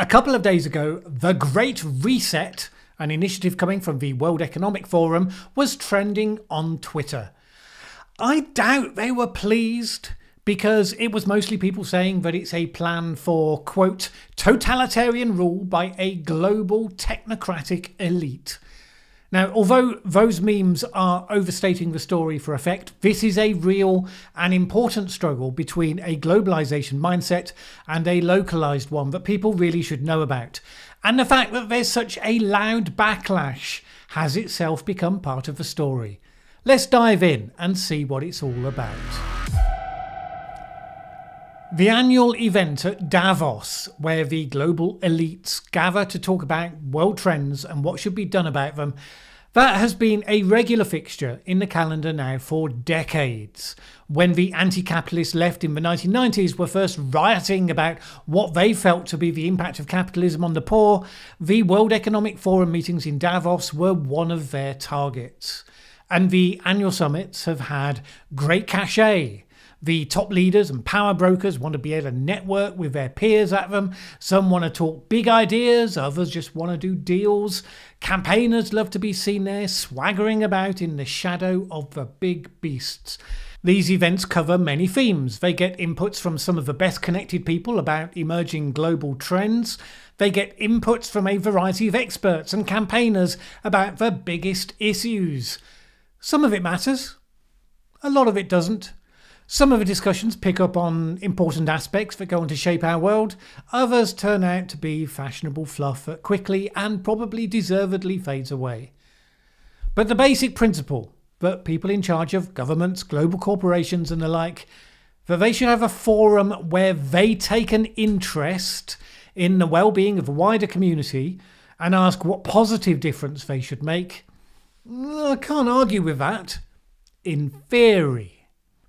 A couple of days ago, the Great Reset, an initiative coming from the World Economic Forum, was trending on Twitter. I doubt they were pleased because it was mostly people saying that it's a plan for, quote, totalitarian rule by a global technocratic elite. Now, although those memes are overstating the story for effect, this is a real and important struggle between a globalization mindset and a localized one that people really should know about. And the fact that there's such a loud backlash has itself become part of the story. Let's dive in and see what it's all about. The annual event at Davos, where the global elites gather to talk about world trends and what should be done about them, that has been a regular fixture in the calendar now for decades. When the anti capitalist left in the 1990s were first rioting about what they felt to be the impact of capitalism on the poor, the World Economic Forum meetings in Davos were one of their targets. And the annual summits have had great cachet the top leaders and power brokers want to be able to network with their peers at them. Some want to talk big ideas, others just want to do deals. Campaigners love to be seen there swaggering about in the shadow of the big beasts. These events cover many themes. They get inputs from some of the best connected people about emerging global trends. They get inputs from a variety of experts and campaigners about the biggest issues. Some of it matters, a lot of it doesn't. Some of the discussions pick up on important aspects that go on to shape our world, others turn out to be fashionable fluff that quickly and probably deservedly fades away. But the basic principle that people in charge of governments, global corporations, and the like, that they should have a forum where they take an interest in the well being of the wider community and ask what positive difference they should make, I can't argue with that. In theory.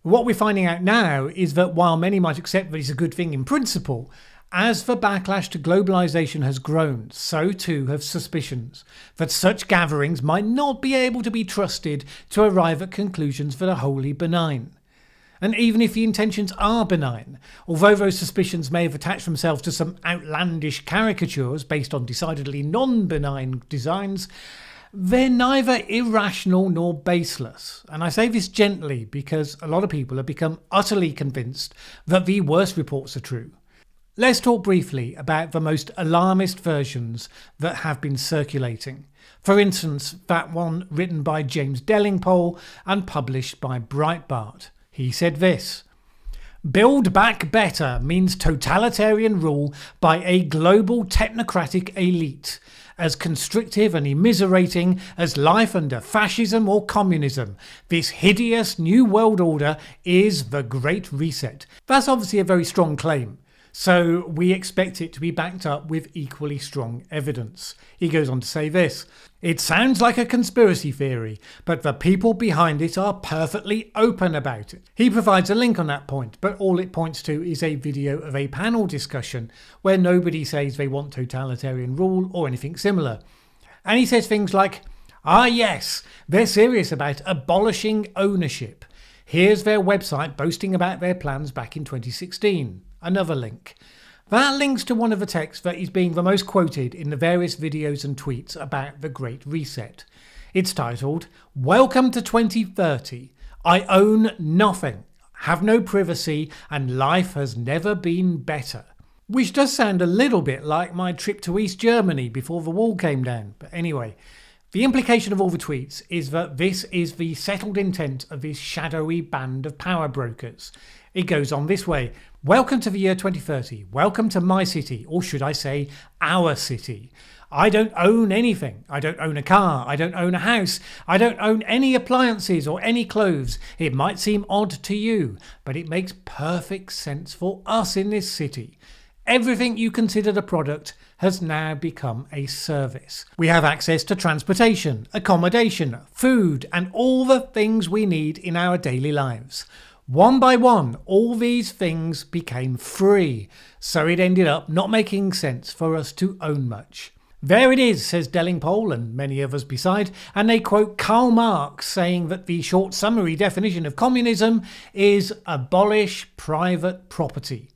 What we're finding out now is that while many might accept that it's a good thing in principle, as the backlash to globalization has grown, so too have suspicions that such gatherings might not be able to be trusted to arrive at conclusions that are wholly benign. And even if the intentions are benign, although those suspicions may have attached themselves to some outlandish caricatures based on decidedly non benign designs, they're neither irrational nor baseless. And I say this gently because a lot of people have become utterly convinced that the worst reports are true. Let's talk briefly about the most alarmist versions that have been circulating. For instance, that one written by James Delingpole and published by Breitbart. He said this Build Back Better means totalitarian rule by a global technocratic elite as constrictive and immiserating as life under fascism or communism. This hideous new world order is the Great Reset. That's obviously a very strong claim. So we expect it to be backed up with equally strong evidence. He goes on to say this It sounds like a conspiracy theory, but the people behind it are perfectly open about it. He provides a link on that point, but all it points to is a video of a panel discussion where nobody says they want totalitarian rule or anything similar. And he says things like, Ah, yes, they're serious about abolishing ownership. Here's their website boasting about their plans back in 2016 another link. That links to one of the texts that is being the most quoted in the various videos and tweets about the Great Reset. It's titled, Welcome to 2030. I own nothing, have no privacy, and life has never been better. Which does sound a little bit like my trip to East Germany before the wall came down. But anyway, the implication of all the tweets is that this is the settled intent of this shadowy band of power brokers. It goes on this way Welcome to the year 2030. Welcome to my city, or should I say, our city. I don't own anything. I don't own a car. I don't own a house. I don't own any appliances or any clothes. It might seem odd to you, but it makes perfect sense for us in this city. Everything you considered a product has now become a service. We have access to transportation, accommodation, food, and all the things we need in our daily lives. One by one, all these things became free, so it ended up not making sense for us to own much. There it is, says Delingpole and many others beside, and they quote Karl Marx saying that the short summary definition of communism is abolish private property.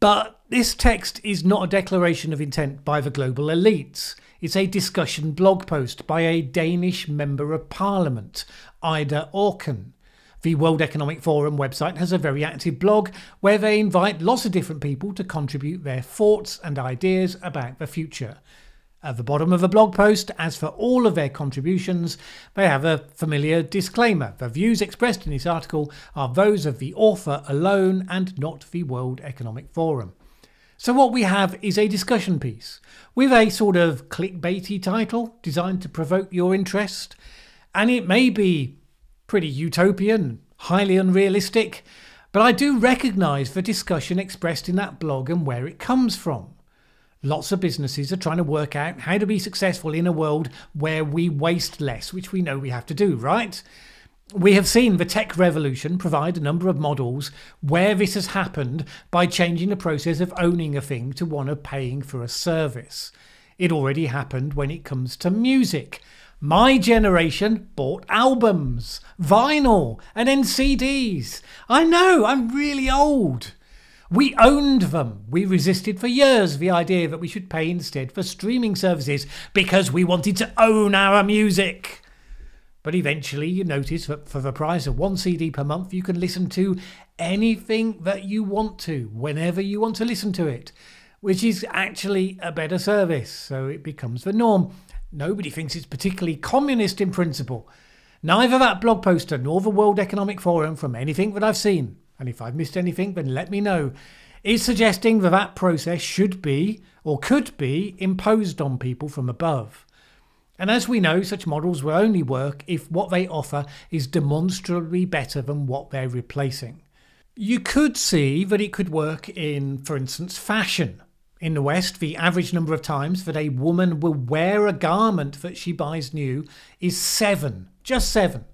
But This text is not a declaration of intent by the global elites. It's a discussion blog post by a Danish Member of Parliament, Ida Auken. The World Economic Forum website has a very active blog where they invite lots of different people to contribute their thoughts and ideas about the future. At the bottom of the blog post, as for all of their contributions, they have a familiar disclaimer. The views expressed in this article are those of the author alone and not the World Economic Forum. So, what we have is a discussion piece with a sort of clickbaity title designed to provoke your interest, and it may be pretty utopian, highly unrealistic, but I do recognise the discussion expressed in that blog and where it comes from. Lots of businesses are trying to work out how to be successful in a world where we waste less, which we know we have to do, right? We have seen the tech revolution provide a number of models where this has happened by changing the process of owning a thing to one of paying for a service. It already happened when it comes to music. My generation bought albums, vinyl, and then CDs. I know, I'm really old. We owned them. We resisted for years the idea that we should pay instead for streaming services because we wanted to own our music. But eventually, you notice that for the price of one CD per month, you can listen to anything that you want to, whenever you want to listen to it, which is actually a better service. So it becomes the norm. Nobody thinks it's particularly communist in principle. Neither that blog poster nor the World Economic Forum, from anything that I've seen, and if I've missed anything, then let me know, is suggesting that that process should be or could be imposed on people from above. And as we know, such models will only work if what they offer is demonstrably better than what they're replacing. You could see that it could work in, for instance, fashion. In the West, the average number of times that a woman will wear a garment that she buys new is seven, just seven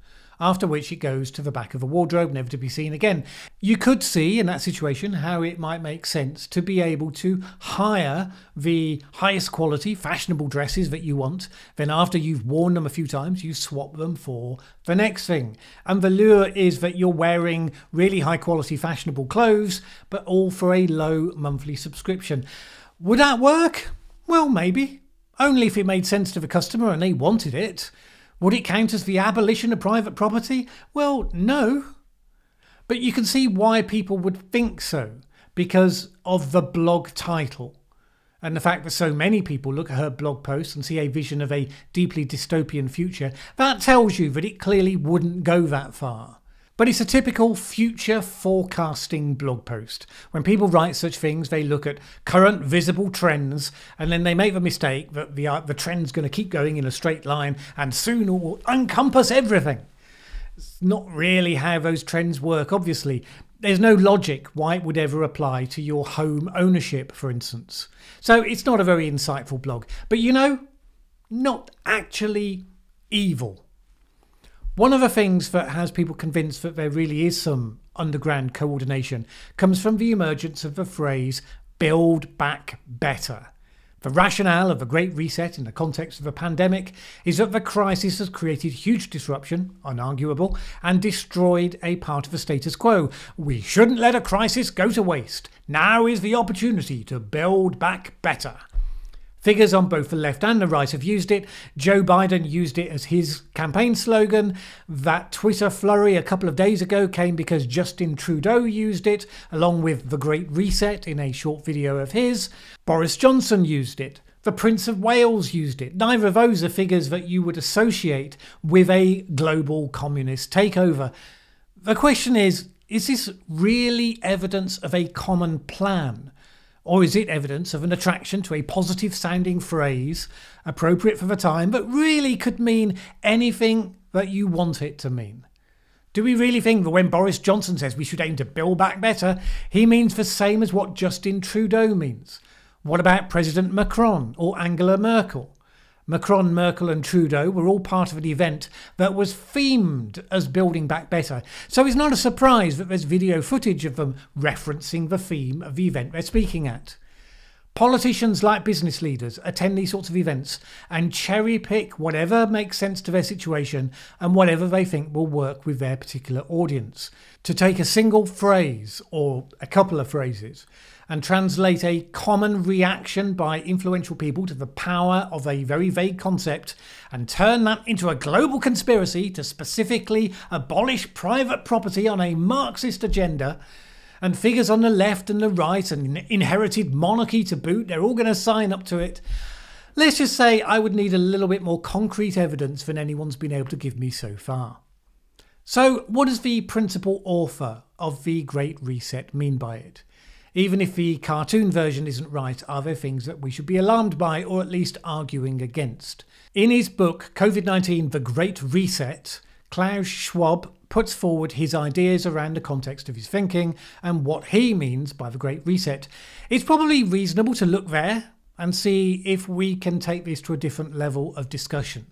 after which it goes to the back of the wardrobe, never to be seen again. You could see in that situation how it might make sense to be able to hire the highest quality, fashionable dresses that you want. Then, after you've worn them a few times, you swap them for the next thing. And the lure is that you're wearing really high quality, fashionable clothes, but all for a low monthly subscription. Would that work? Well, maybe. Only if it made sense to the customer and they wanted it. Would it count as the abolition of private property? Well, no. But you can see why people would think so because of the blog title and the fact that so many people look at her blog post and see a vision of a deeply dystopian future. That tells you that it clearly wouldn't go that far. But it's a typical future forecasting blog post. When people write such things, they look at current visible trends and then they make the mistake that the, uh, the trend's going to keep going in a straight line and soon will encompass everything. It's not really how those trends work, obviously. There's no logic why it would ever apply to your home ownership, for instance. So it's not a very insightful blog. But you know, not actually evil. One of the things that has people convinced that there really is some underground coordination comes from the emergence of the phrase build back better. The rationale of the Great Reset in the context of a pandemic is that the crisis has created huge disruption, unarguable, and destroyed a part of the status quo. We shouldn't let a crisis go to waste. Now is the opportunity to build back better. Figures on both the left and the right have used it. Joe Biden used it as his campaign slogan. That Twitter flurry a couple of days ago came because Justin Trudeau used it, along with the Great Reset in a short video of his. Boris Johnson used it. The Prince of Wales used it. Neither of those are figures that you would associate with a global communist takeover. The question is is this really evidence of a common plan? Or is it evidence of an attraction to a positive sounding phrase, appropriate for the time, but really could mean anything that you want it to mean? Do we really think that when Boris Johnson says we should aim to build back better, he means the same as what Justin Trudeau means? What about President Macron or Angela Merkel? Macron, Merkel, and Trudeau were all part of an event that was themed as Building Back Better. So it's not a surprise that there's video footage of them referencing the theme of the event they're speaking at. Politicians, like business leaders, attend these sorts of events and cherry pick whatever makes sense to their situation and whatever they think will work with their particular audience. To take a single phrase or a couple of phrases and translate a common reaction by influential people to the power of a very vague concept and turn that into a global conspiracy to specifically abolish private property on a Marxist agenda. And figures on the left and the right and inherited monarchy to boot, they're all going to sign up to it. Let's just say I would need a little bit more concrete evidence than anyone's been able to give me so far. So, what does the principal author of The Great Reset mean by it? Even if the cartoon version isn't right, are there things that we should be alarmed by or at least arguing against? In his book, COVID 19 The Great Reset, Klaus Schwab puts forward his ideas around the context of his thinking and what he means by the Great Reset. It's probably reasonable to look there and see if we can take this to a different level of discussion.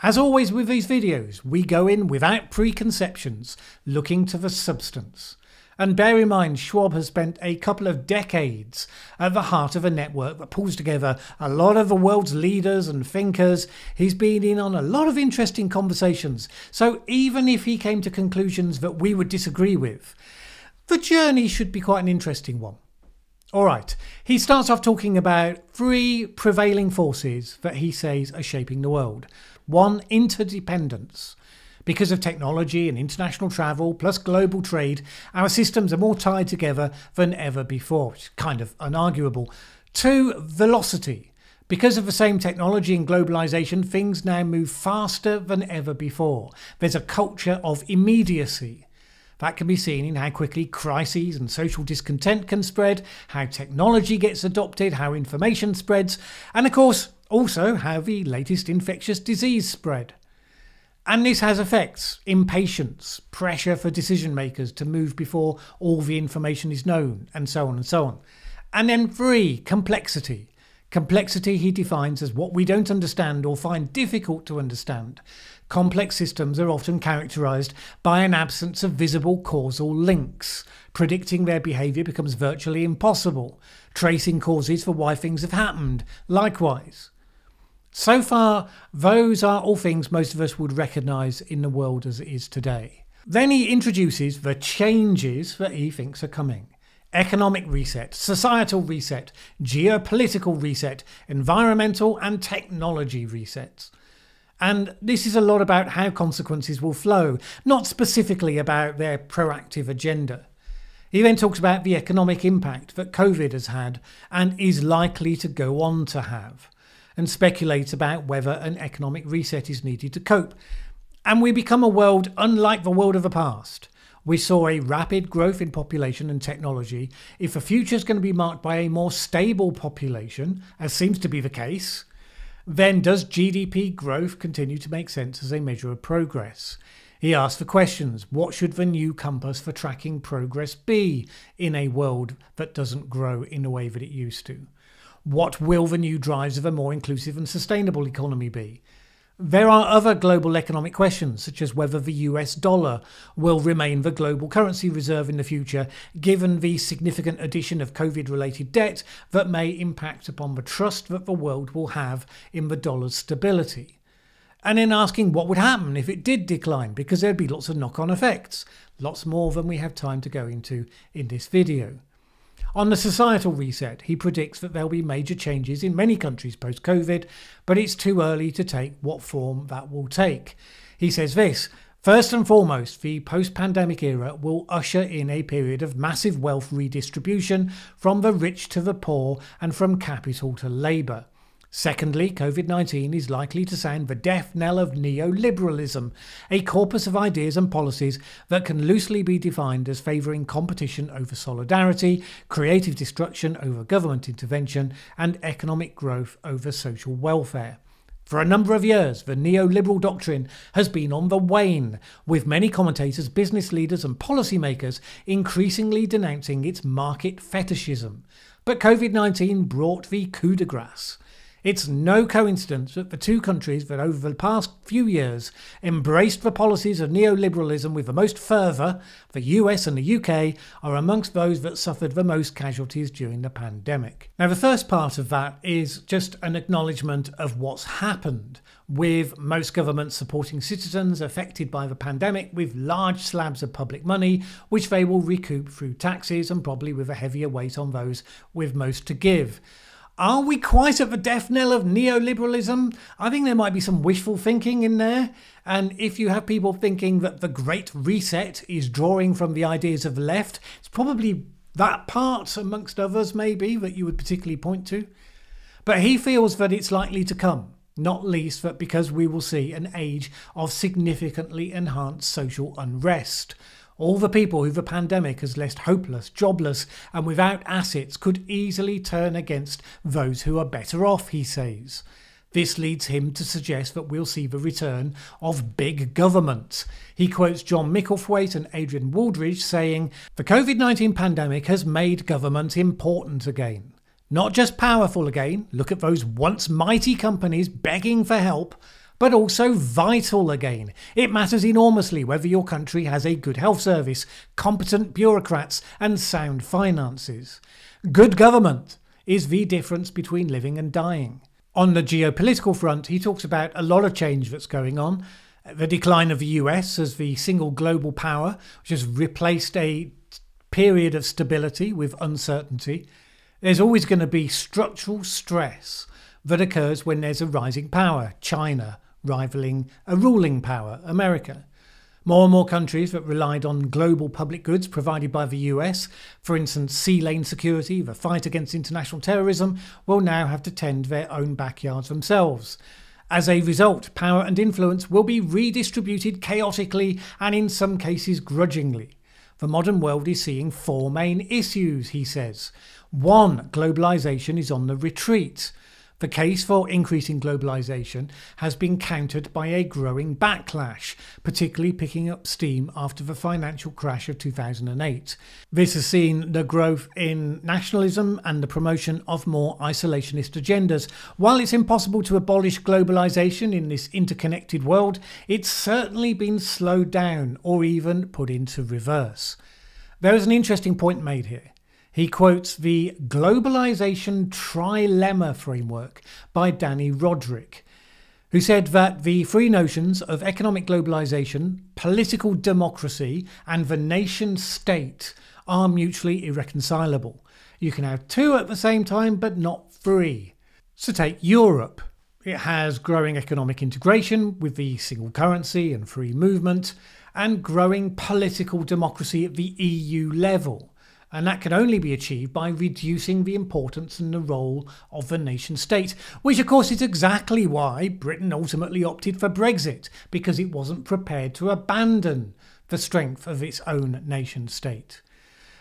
As always with these videos, we go in without preconceptions, looking to the substance. And bear in mind, Schwab has spent a couple of decades at the heart of a network that pulls together a lot of the world's leaders and thinkers. He's been in on a lot of interesting conversations. So even if he came to conclusions that we would disagree with, the journey should be quite an interesting one. All right, he starts off talking about three prevailing forces that he says are shaping the world. One, interdependence. Because of technology and international travel, plus global trade, our systems are more tied together than ever before, which is kind of unarguable. Two, velocity. Because of the same technology and globalization, things now move faster than ever before. There's a culture of immediacy. That can be seen in how quickly crises and social discontent can spread, how technology gets adopted, how information spreads, and of course, also how the latest infectious disease spread. And this has effects impatience, pressure for decision makers to move before all the information is known, and so on and so on. And then three, complexity. Complexity he defines as what we don't understand or find difficult to understand. Complex systems are often characterized by an absence of visible causal links. Predicting their behavior becomes virtually impossible. Tracing causes for why things have happened, likewise. So far, those are all things most of us would recognise in the world as it is today. Then he introduces the changes that he thinks are coming economic reset, societal reset, geopolitical reset, environmental and technology resets. And this is a lot about how consequences will flow, not specifically about their proactive agenda. He then talks about the economic impact that COVID has had and is likely to go on to have and speculate about whether an economic reset is needed to cope. And we become a world unlike the world of the past. We saw a rapid growth in population and technology. If the future is going to be marked by a more stable population, as seems to be the case, then does GDP growth continue to make sense as a measure of progress? He asked the questions What should the new compass for tracking progress be in a world that doesn't grow in the way that it used to? What will the new drives of a more inclusive and sustainable economy be? There are other global economic questions, such as whether the US dollar will remain the global currency reserve in the future, given the significant addition of COVID related debt that may impact upon the trust that the world will have in the dollar's stability. And then asking what would happen if it did decline, because there'd be lots of knock on effects, lots more than we have time to go into in this video. On the societal reset, he predicts that there'll be major changes in many countries post COVID, but it's too early to take what form that will take. He says this First and foremost, the post pandemic era will usher in a period of massive wealth redistribution from the rich to the poor and from capital to labour. Secondly, COVID 19 is likely to sound the death knell of neoliberalism, a corpus of ideas and policies that can loosely be defined as favouring competition over solidarity, creative destruction over government intervention, and economic growth over social welfare. For a number of years, the neoliberal doctrine has been on the wane, with many commentators, business leaders, and policymakers increasingly denouncing its market fetishism. But COVID 19 brought the coup de grace. It's no coincidence that the two countries that over the past few years embraced the policies of neoliberalism with the most fervour, the US and the UK, are amongst those that suffered the most casualties during the pandemic. Now, the first part of that is just an acknowledgement of what's happened, with most governments supporting citizens affected by the pandemic with large slabs of public money, which they will recoup through taxes and probably with a heavier weight on those with most to give. Are we quite at the death knell of neoliberalism? I think there might be some wishful thinking in there. And if you have people thinking that the Great Reset is drawing from the ideas of the left, it's probably that part, amongst others, maybe, that you would particularly point to. But he feels that it's likely to come, not least that because we will see an age of significantly enhanced social unrest. All the people who the pandemic has left hopeless, jobless, and without assets could easily turn against those who are better off, he says. This leads him to suggest that we'll see the return of big government. He quotes John Micklethwait and Adrian Wooldridge saying, The COVID 19 pandemic has made government important again. Not just powerful again, look at those once mighty companies begging for help but also vital again. It matters enormously whether your country has a good health service, competent bureaucrats, and sound finances. Good government is the difference between living and dying. On the geopolitical front, he talks about a lot of change that's going on. The decline of the US as the single global power, which has replaced a period of stability with uncertainty. There's always going to be structural stress that occurs when there's a rising power, China, rivaling a ruling power, America. More and more countries that relied on global public goods provided by the US, for instance, sea lane security, the fight against international terrorism, will now have to tend their own backyards themselves. As a result, power and influence will be redistributed chaotically and in some cases grudgingly. The modern world is seeing four main issues, he says. One, globalization is on the retreat. The case for increasing globalization has been countered by a growing backlash, particularly picking up steam after the financial crash of 2008. This has seen the growth in nationalism and the promotion of more isolationist agendas. While it's impossible to abolish globalization in this interconnected world, it's certainly been slowed down or even put into reverse. There is an interesting point made here. He quotes the Globalization Trilemma framework by Dani Rodrik, who said that the three notions of economic globalization, political democracy, and the nation state are mutually irreconcilable. You can have two at the same time, but not three. So take Europe. It has growing economic integration with the single currency and free movement, and growing political democracy at the EU level and that can only be achieved by reducing the importance and the role of the nation state, which of course is exactly why Britain ultimately opted for Brexit, because it wasn't prepared to abandon the strength of its own nation state.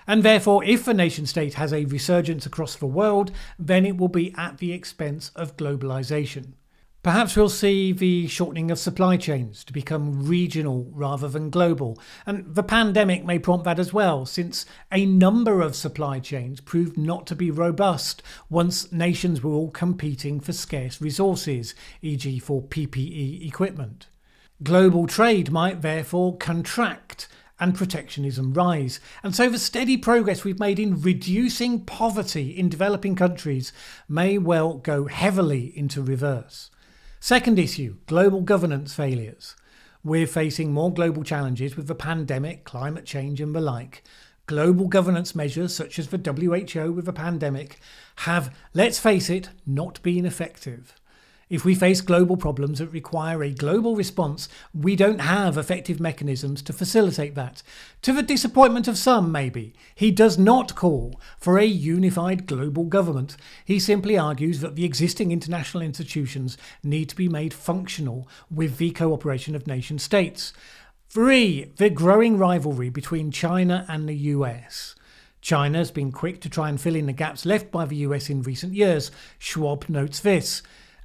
And therefore, if a nation state has a resurgence across the world, then it will be at the expense of globalization. Perhaps we'll see the shortening of supply chains to become regional rather than global. And the pandemic may prompt that as well, since a number of supply chains proved not to be robust once nations were all competing for scarce resources, e.g., for PPE equipment. Global trade might therefore contract and protectionism rise. And so the steady progress we've made in reducing poverty in developing countries may well go heavily into reverse. Second issue global governance failures. We're facing more global challenges with the pandemic, climate change, and the like. Global governance measures, such as the WHO with the pandemic, have, let's face it, not been effective. If we face global problems that require a global response, we don't have effective mechanisms to facilitate that. To the disappointment of some, maybe, he does not call for a unified global government. He simply argues that the existing international institutions need to be made functional with the cooperation of nation states. Three, the growing rivalry between China and the US. China has been quick to try and fill in the gaps left by the US in recent years. Schwab notes this.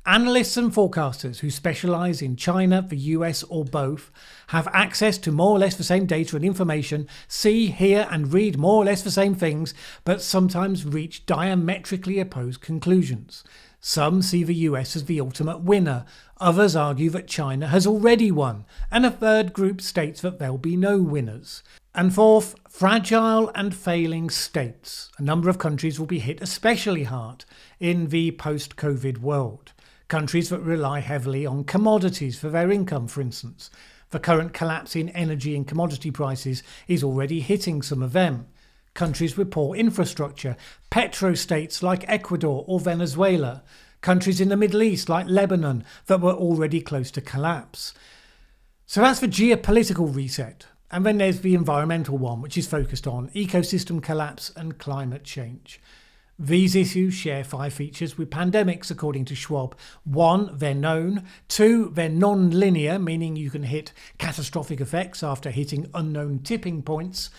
Analysts and forecasters who specialize in China, the US, or both have access to more or less the same data and information, see, hear, and read more or less the same things, but sometimes reach diametrically opposed conclusions. Some see the US as the ultimate winner, others argue that China has already won, and a third group states that there'll be no winners. And fourth, fragile and failing states. A number of countries will be hit especially hard in the post COVID world. Countries that rely heavily on commodities for their income, for instance. The current collapse in energy and commodity prices is already hitting some of them. Countries with poor infrastructure, petrostates like Ecuador or Venezuela, countries in the Middle East like Lebanon that were already close to collapse. So that's the geopolitical reset. And then there's the environmental one, which is focused on ecosystem collapse and climate change. These issues share five features with pandemics, according to Schwab. One, they're known. Two, they're non linear, meaning you can hit catastrophic effects after hitting unknown tipping points.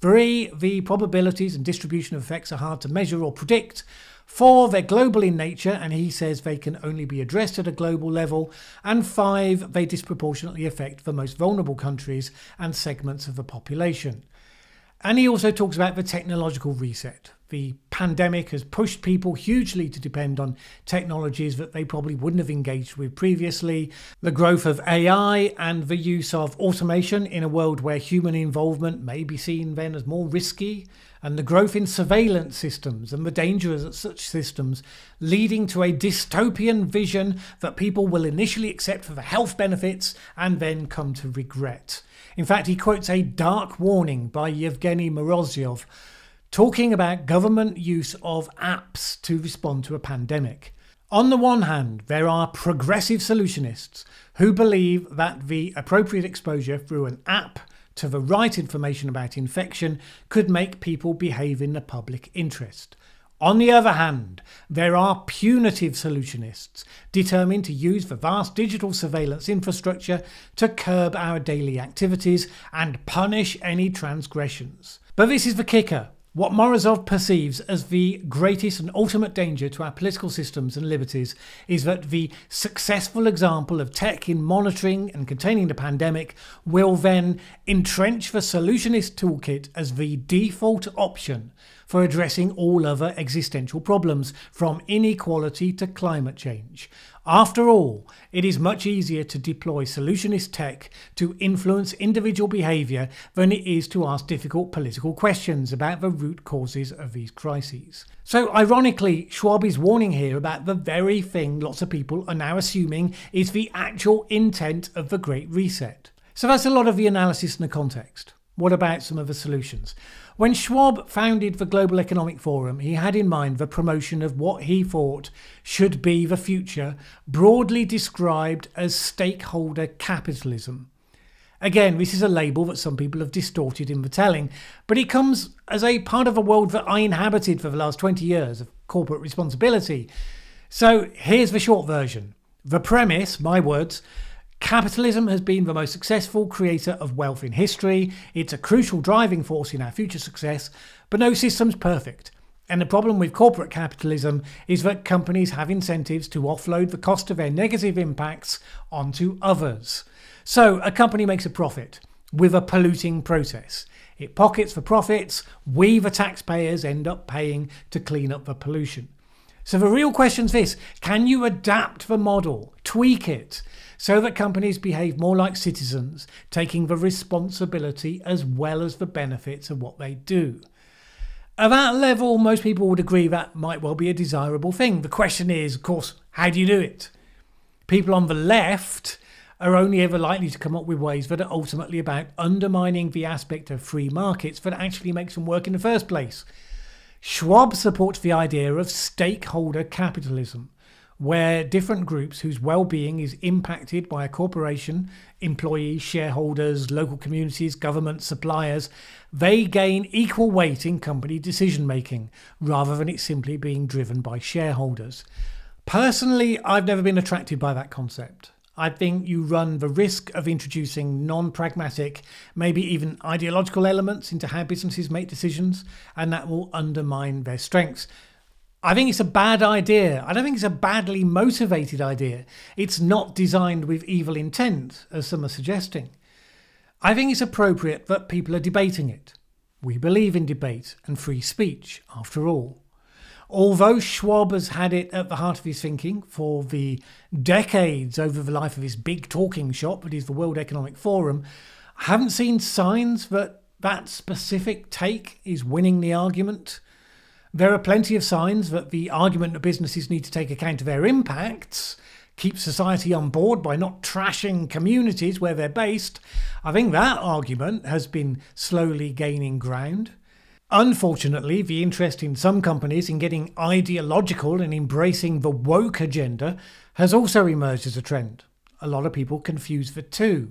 Three, the probabilities and distribution of effects are hard to measure or predict. Four, they're global in nature, and he says they can only be addressed at a global level. And five, they disproportionately affect the most vulnerable countries and segments of the population. And he also talks about the technological reset. The pandemic has pushed people hugely to depend on technologies that they probably wouldn't have engaged with previously. The growth of AI and the use of automation in a world where human involvement may be seen then as more risky, and the growth in surveillance systems and the dangers of such systems leading to a dystopian vision that people will initially accept for the health benefits and then come to regret. In fact, he quotes a dark warning by Yevgeny Morozov talking about government use of apps to respond to a pandemic. On the one hand, there are progressive solutionists who believe that the appropriate exposure through an app to the right information about infection could make people behave in the public interest. On the other hand, there are punitive solutionists determined to use the vast digital surveillance infrastructure to curb our daily activities and punish any transgressions. But this is the kicker. What Morozov perceives as the greatest and ultimate danger to our political systems and liberties is that the successful example of tech in monitoring and containing the pandemic will then entrench the solutionist toolkit as the default option for addressing all other existential problems, from inequality to climate change. After all, it is much easier to deploy solutionist tech to influence individual behaviour than it is to ask difficult political questions about the root causes of these crises. So, ironically, Schwab is warning here about the very thing lots of people are now assuming is the actual intent of the Great Reset. So, that's a lot of the analysis and the context. What about some of the solutions? When Schwab founded the Global Economic Forum, he had in mind the promotion of what he thought should be the future, broadly described as stakeholder capitalism. Again, this is a label that some people have distorted in the telling, but it comes as a part of a world that I inhabited for the last 20 years of corporate responsibility. So here's the short version. The premise, my words, Capitalism has been the most successful creator of wealth in history. It's a crucial driving force in our future success, but no system's perfect. And the problem with corporate capitalism is that companies have incentives to offload the cost of their negative impacts onto others. So a company makes a profit with a polluting process. It pockets the profits, we, the taxpayers, end up paying to clean up the pollution. So the real question is this can you adapt the model, tweak it? So that companies behave more like citizens, taking the responsibility as well as the benefits of what they do. At that level, most people would agree that might well be a desirable thing. The question is, of course, how do you do it? People on the left are only ever likely to come up with ways that are ultimately about undermining the aspect of free markets that actually makes them work in the first place. Schwab supports the idea of stakeholder capitalism, where different groups whose well-being is impacted by a corporation, employees, shareholders, local communities, government, suppliers, they gain equal weight in company decision making rather than it simply being driven by shareholders. Personally, I've never been attracted by that concept. I think you run the risk of introducing non pragmatic, maybe even ideological elements into how businesses make decisions, and that will undermine their strengths. I think it's a bad idea. I don't think it's a badly motivated idea. It's not designed with evil intent, as some are suggesting. I think it's appropriate that people are debating it. We believe in debate and free speech, after all. Although Schwab has had it at the heart of his thinking for the decades over the life of his big talking shop that is the World Economic Forum, I haven't seen signs that that specific take is winning the argument. There are plenty of signs that the argument that businesses need to take account of their impacts, keep society on board by not trashing communities where they're based. I think that argument has been slowly gaining ground. Unfortunately, the interest in some companies in getting ideological and embracing the woke agenda has also emerged as a trend. A lot of people confuse the two.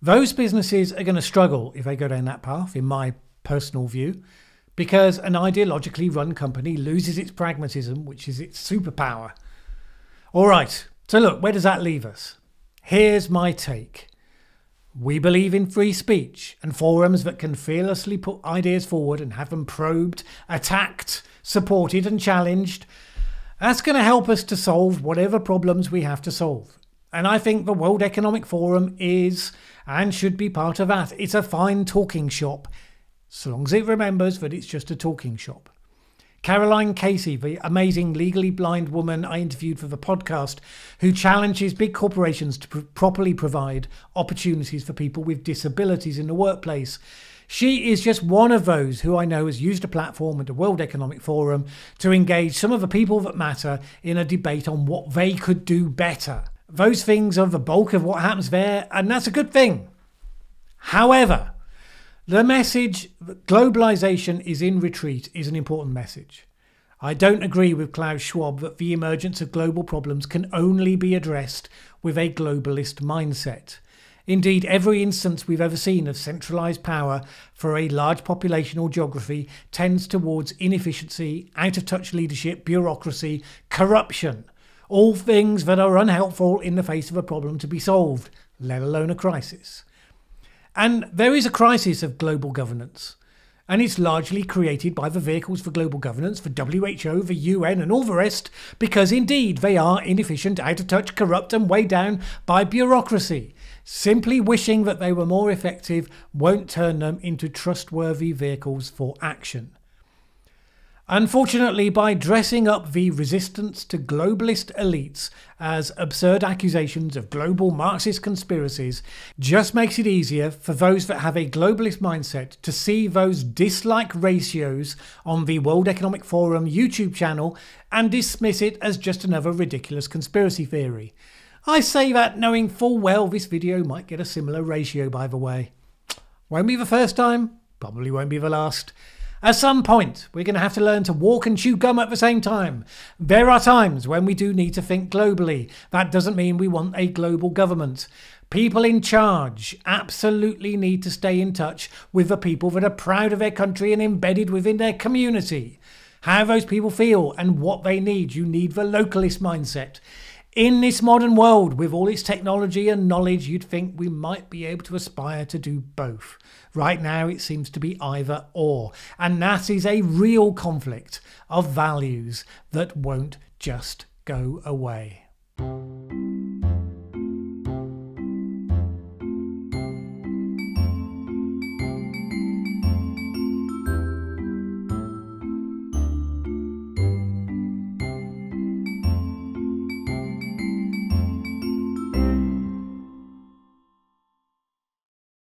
Those businesses are going to struggle if they go down that path, in my personal view, because an ideologically run company loses its pragmatism, which is its superpower. All right, so look, where does that leave us? Here's my take. We believe in free speech and forums that can fearlessly put ideas forward and have them probed, attacked, supported, and challenged. That's going to help us to solve whatever problems we have to solve. And I think the World Economic Forum is and should be part of that. It's a fine talking shop, so long as it remembers that it's just a talking shop. Caroline Casey, the amazing legally blind woman I interviewed for the podcast, who challenges big corporations to pr- properly provide opportunities for people with disabilities in the workplace. She is just one of those who I know has used a platform at the World Economic Forum to engage some of the people that matter in a debate on what they could do better. Those things are the bulk of what happens there, and that's a good thing. However, the message that globalization is in retreat is an important message. I don't agree with Klaus Schwab that the emergence of global problems can only be addressed with a globalist mindset. Indeed, every instance we've ever seen of centralized power for a large population or geography tends towards inefficiency, out of touch leadership, bureaucracy, corruption. All things that are unhelpful in the face of a problem to be solved, let alone a crisis. And there is a crisis of global governance. And it's largely created by the vehicles for global governance, for WHO, the UN, and all the rest, because indeed they are inefficient, out of touch, corrupt, and weighed down by bureaucracy. Simply wishing that they were more effective won't turn them into trustworthy vehicles for action. Unfortunately, by dressing up the resistance to globalist elites as absurd accusations of global Marxist conspiracies, just makes it easier for those that have a globalist mindset to see those dislike ratios on the World Economic Forum YouTube channel and dismiss it as just another ridiculous conspiracy theory. I say that knowing full well this video might get a similar ratio, by the way. Won't be the first time, probably won't be the last. At some point, we're going to have to learn to walk and chew gum at the same time. There are times when we do need to think globally. That doesn't mean we want a global government. People in charge absolutely need to stay in touch with the people that are proud of their country and embedded within their community. How those people feel and what they need. You need the localist mindset. In this modern world, with all its technology and knowledge, you'd think we might be able to aspire to do both. Right now, it seems to be either or. And that is a real conflict of values that won't just go away.